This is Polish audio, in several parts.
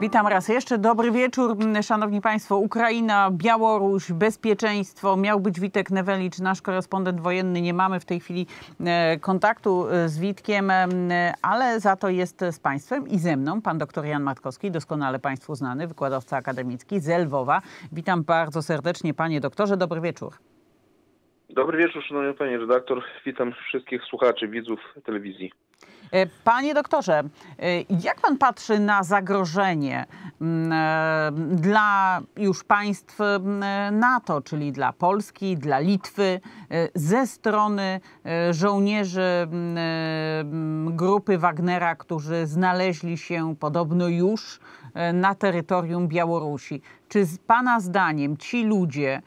Witam raz jeszcze. Dobry wieczór, szanowni państwo. Ukraina, Białoruś, bezpieczeństwo. Miał być Witek Newelicz, nasz korespondent wojenny. Nie mamy w tej chwili e, kontaktu e, z Witkiem, e, ale za to jest z państwem i ze mną pan dr Jan Matkowski, doskonale państwu znany, wykładowca akademicki z Lwowa. Witam bardzo serdecznie panie doktorze. Dobry wieczór. Dobry wieczór, szanowny panie redaktor. Witam wszystkich słuchaczy, widzów telewizji. E, panie doktorze, e, jak pan patrzy na zagrożenie mm, e, dla już państw mm, NATO, czyli dla Polski, dla Litwy, ze strony żołnierzy mm, grupy Wagnera, którzy znaleźli się podobno już na terytorium Białorusi? Czy z Pana zdaniem ci ludzie,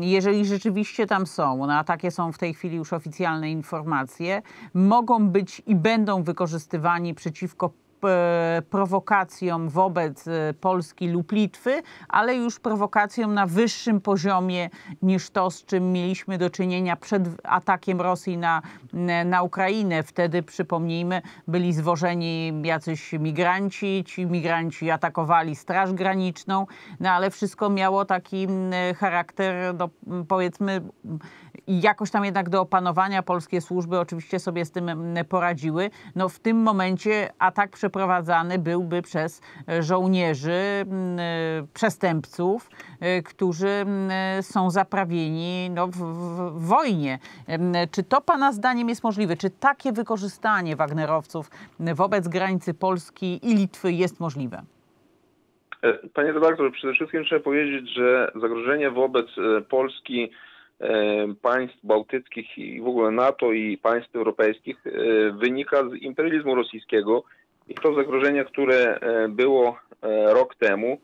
jeżeli rzeczywiście tam są, no a takie są w tej chwili już oficjalne informacje, mogą być i będą wykorzystywani przeciwko E, prowokacją wobec e, Polski lub Litwy, ale już prowokacją na wyższym poziomie niż to, z czym mieliśmy do czynienia przed atakiem Rosji na, na Ukrainę. Wtedy, przypomnijmy, byli zwożeni jacyś migranci, ci migranci atakowali Straż Graniczną, no ale wszystko miało taki charakter, no, powiedzmy, jakoś tam jednak do opanowania polskie służby oczywiście sobie z tym poradziły. No w tym momencie atak przeprowadzany byłby przez żołnierzy, przestępców, y, którzy są zaprawieni no, w, w wojnie. Czy to Pana zdaniem jest możliwe? Czy takie wykorzystanie Wagnerowców wobec granicy Polski i Litwy jest możliwe? E, panie redaktorze, przede wszystkim trzeba powiedzieć, że zagrożenie wobec e, Polski E, państw bałtyckich i w ogóle NATO i państw europejskich e, wynika z imperializmu rosyjskiego i to zagrożenie, które e, było rok temu,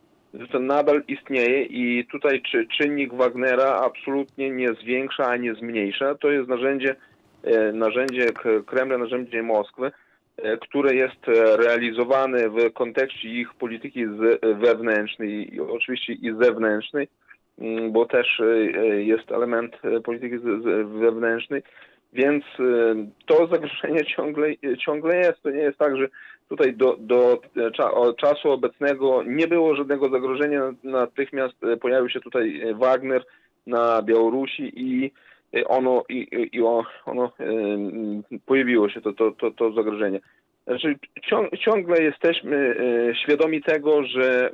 to nadal istnieje i tutaj czy czynnik Wagnera absolutnie nie zwiększa, a nie zmniejsza. To jest narzędzie, narzędzie Kremla, narzędzie Moskwy, które jest realizowane w kontekście ich polityki wewnętrznej, oczywiście i zewnętrznej, Mm, bo też e, e, jest element e, polityki wewnętrznej, więc to zagrożenie ciągle, ciągle jest. To nie jest tak, że tutaj do, do czasu obecnego nie było żadnego zagrożenia. Natychmiast pojawił się tutaj Wagner na Białorusi i ono, i, i ono pojawiło się to, to, to, to zagrożenie. Znaczy, ciągle jesteśmy świadomi tego, że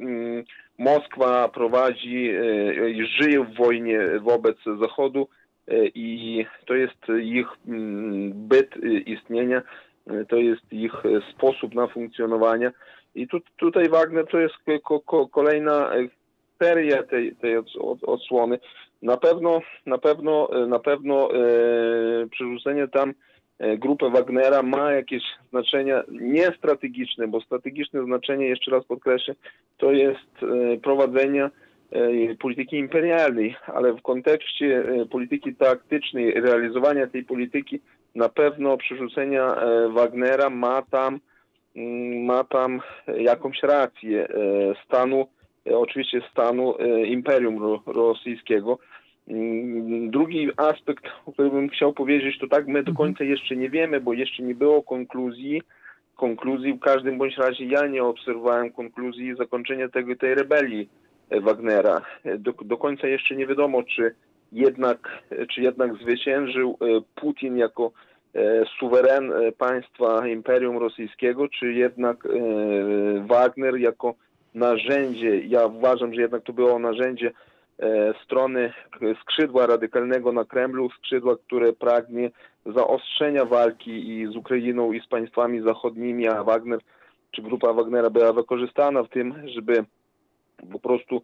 Moskwa prowadzi e, i żyje w wojnie wobec Zachodu e, i to jest ich mm, byt istnienia, e, to jest ich sposób na funkcjonowanie. I tu, tutaj Wagner to jest ko, ko, kolejna seria tej, tej odsłony. Na pewno, na pewno, na pewno e, przerzucenie tam E, grupę Wagnera ma jakieś znaczenie nie strategiczne, bo strategiczne znaczenie, jeszcze raz podkreślę, to jest e, prowadzenie e, polityki imperialnej, ale w kontekście polityki taktycznej, realizowania tej polityki na pewno przerzucenia Wagnera ma tam, mm, ma tam jakąś rację stanu, oczywiście stanu Imperium Rosyjskiego, Mm, drugi aspekt, o którym bym chciał powiedzieć, to tak, my do mhm. końca jeszcze nie wiemy, bo jeszcze nie było konkluzji. Konkluzji w każdym bądź razie ja nie obserwowałem konkluzji zakończenia tego, tej rebelii e, Wagnera. E, do, do końca jeszcze nie wiadomo, czy jednak, czy jednak zwyciężył e, Putin jako suweren państwa Imperium Rosyjskiego, czy jednak Wagner jako narzędzie, ja uważam, że jednak to było narzędzie E, strony skrzydła radykalnego na Kremlu, skrzydła, które pragnie zaostrzenia walki i z Ukrainą i z państwami zachodnimi, a Wagner czy grupa Wagnera była wykorzystana w tym, żeby po prostu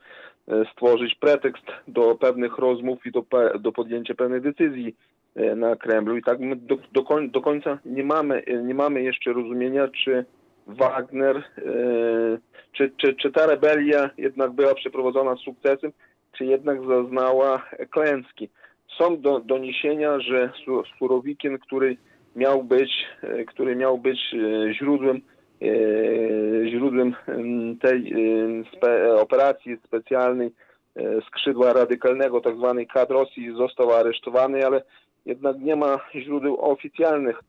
e, stworzyć pretekst do pewnych rozmów i do, do podjęcia pewnych decyzji e, na Kremlu. I tak my do, do, koń, do końca nie mamy, nie mamy jeszcze rozumienia, czy Wagner, czy, czy, czy ta rebelia jednak była przeprowadzona z sukcesem, czy jednak zaznała klęski. Są do, doniesienia, że Surowikin, który miał być, e, który miał być e, źródłem e, źródłem tej operacji specjalnej skrzydła radykalnego, tzw. Tak kadr Rosji, został aresztowany, ale jednak nie ma źródeł oficjalnych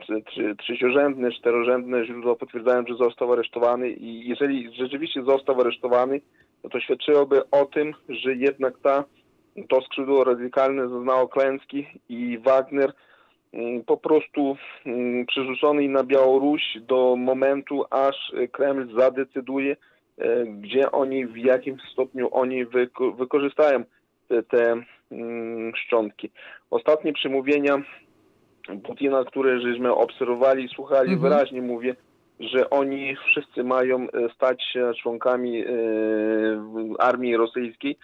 trzy, trzeciorzędne, czterorzędne źródła potwierdzają, że został aresztowany i jeżeli rzeczywiście został aresztowany, no to świadczyłoby o tym, że jednak ta, to skrzydło radykalne zaznało klęski i Wagner po prostu mm, przerzucony na Białoruś do momentu, aż Kreml zadecyduje, e, gdzie oni, w jakim stopniu oni wyko wykorzystają te, te mm, szczątki. Ostatnie przemówienia Putina, które żeśmy obserwowali, słuchali, mhm. wyraźnie mówię, że oni wszyscy mają e, stać się członkami e, armii rosyjskiej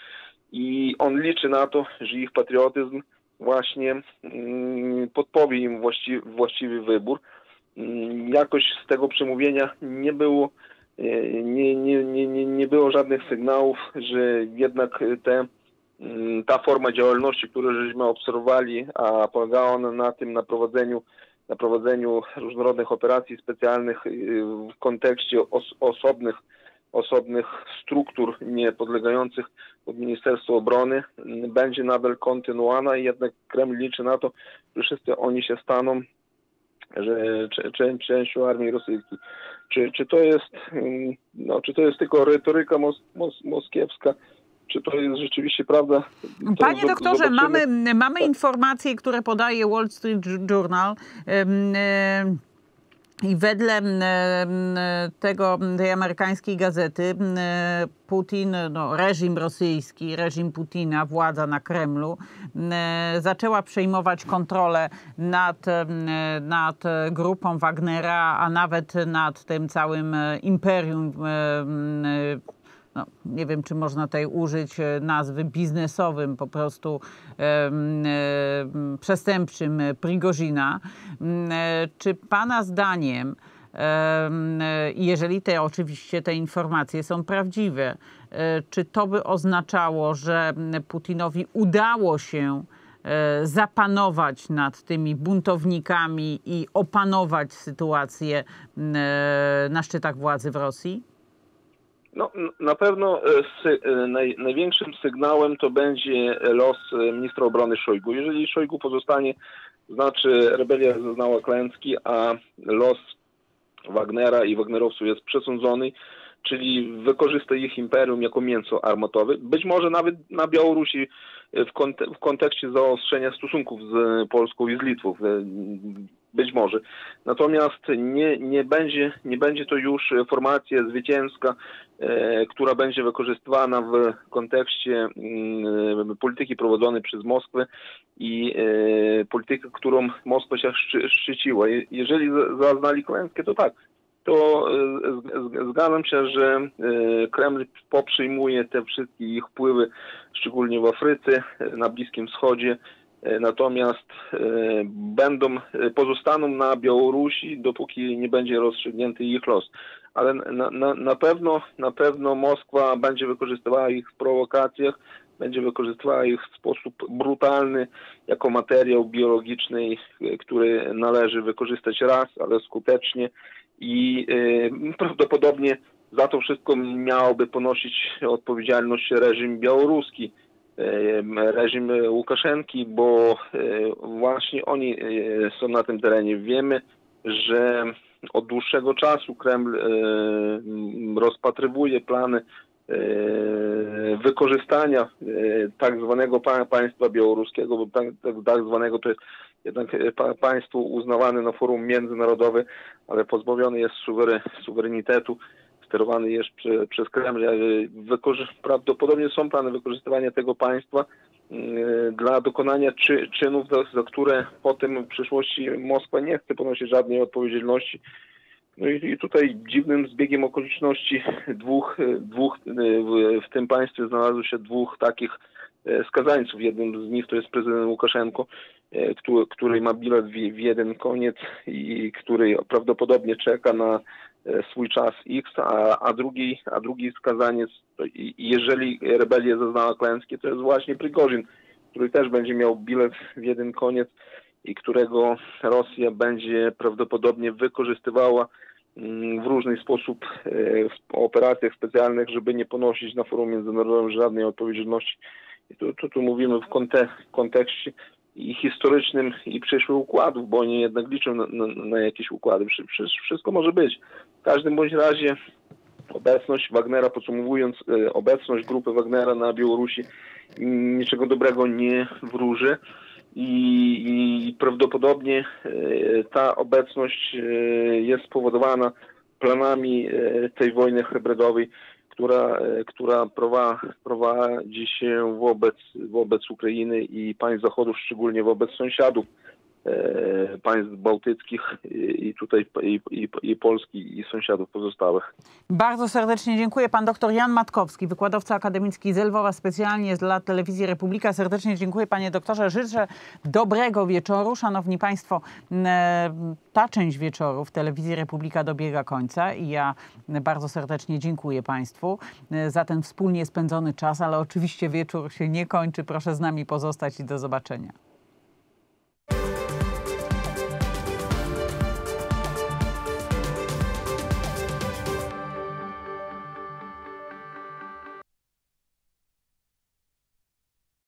i on liczy na to, że ich patriotyzm właśnie mm, podpowie im właściwy, właściwy wybór. Mm, jakoś z tego przemówienia nie było, e, nie, nie, nie, nie było żadnych sygnałów, że jednak te Mm, ta forma działalności, którą żeśmy obserwowali, a polegała ona na tym, na prowadzeniu, na prowadzeniu różnorodnych operacji specjalnych y, w kontekście os osobnych, osobnych struktur niepodlegających pod Ministerstwo Obrony, będzie nadal kontynuowana i jednak Kreml liczy na to, że wszyscy oni się staną że częścią armii rosyjskiej. Czy, czy, to jest, no, czy to jest tylko retoryka mos, mos, moskiewska, czy to jest rzeczywiście prawda? To Panie doktorze, zobaczymy. mamy, mamy tak. informacje, które podaje Wall Street Journal. I wedle tego, tej amerykańskiej gazety Putin, no, reżim rosyjski, reżim Putina, władza na Kremlu, zaczęła przejmować kontrolę nad, nad grupą Wagnera, a nawet nad tym całym imperium no, nie wiem, czy można tutaj użyć e, nazwy biznesowym, po prostu e, e, przestępczym Prigozina. E, czy Pana zdaniem, e, jeżeli te oczywiście te informacje są prawdziwe, e, czy to by oznaczało, że Putinowi udało się zapanować nad tymi buntownikami i opanować sytuację na szczytach władzy w Rosji? No, na pewno e, sy, e, naj, największym sygnałem to będzie los e, ministra obrony Szojgu. Jeżeli Szojgu pozostanie, znaczy rebelia zaznała klęski, a los Wagnera i Wagnerowców jest przesądzony, czyli wykorzysta ich imperium jako mięso armatowe. Być może nawet na Białorusi w, w kontekście zaostrzenia stosunków z Polską i z Litwą. Być może. Natomiast nie, nie, będzie, nie będzie to już formacja zwycięska, e, która będzie wykorzystywana w kontekście e, polityki prowadzonej przez Moskwę i e, polityki, którą Moskwa się szczy, szczyciła. Jeżeli zaznali klęskę, to tak, to e, zgadzam się, że e, Kreml poprzyjmuje te wszystkie ich wpływy, szczególnie w Afryce, na Bliskim Wschodzie, natomiast będą, pozostaną na Białorusi, dopóki nie będzie rozstrzygnięty ich los. Ale na, na, na pewno, na pewno Moskwa będzie wykorzystywała ich w prowokacjach, będzie wykorzystywała ich w sposób brutalny jako materiał biologiczny, który należy wykorzystać raz, ale skutecznie i prawdopodobnie za to wszystko miałoby ponosić odpowiedzialność reżim białoruski, reżim Łukaszenki, bo y, właśnie oni są na tym terenie. Wiemy, że od dłuższego czasu Kreml rozpatrywuje plany wykorzystania tak zwanego państwa białoruskiego, bo tak, tak zwanego to jest jednak e, państwo uznawane na forum międzynarodowe, ale pozbawiony jest suwerenitetu, sterowany jest przy, przez Kreml. Prawdopodobnie są plany wykorzystywania tego państwa mm, dla dokonania czy, czynów, za, za, które potem w przyszłości Moskwa nie chce ponosić żadnej odpowiedzialności. No i, i tutaj dziwnym zbiegiem okoliczności dwóch, dwóch w, w tym państwie znalazło się dwóch takich skazańców. Jednym z nich to jest prezydent Łukaszenko, E, który, który ma bilet w, w jeden koniec i który prawdopodobnie czeka na e, swój czas X, a, a, drugi, a drugi skazaniec, jeżeli rebelia zaznała klęski, to jest właśnie Prigorzin, który też będzie miał bilet w jeden koniec i którego Rosja będzie prawdopodobnie wykorzystywała mm, w różny sposób e, w operacjach specjalnych, żeby nie ponosić na forum międzynarodowym żadnej odpowiedzialności. I tu, tu, tu mówimy w, kontek w kontekście i historycznym i przyszłych układów, bo oni jednak liczą na, na, na jakieś układy. Wszy- wszy- Wszystko może być. W każdym bądź razie obecność Wagnera, podsumowując, e, obecność grupy Wagnera na Białorusi niczego dobrego nie wróży i, i prawdopodobnie e, ta obecność e, jest spowodowana planami tej wojny hybrydowej, która, która prowa, prowadzi się wobec, wobec Ukrainy i państw Zachodu, szczególnie wobec sąsiadów państw bałtyckich i tutaj i, i, i Polski i sąsiadów pozostałych. Bardzo serdecznie dziękuję. Pan dr Jan Matkowski, wykładowca akademicki z Lwowa, specjalnie dla Telewizji Republika. Serdecznie dziękuję panie doktorze. Życzę dobrego wieczoru. Szanowni państwo, m, ta część wieczoru w Telewizji Republika dobiega końca i ja bardzo serdecznie dziękuję państwu e, za ten wspólnie spędzony czas, ale oczywiście wieczór się nie kończy. Proszę z nami pozostać i do zobaczenia.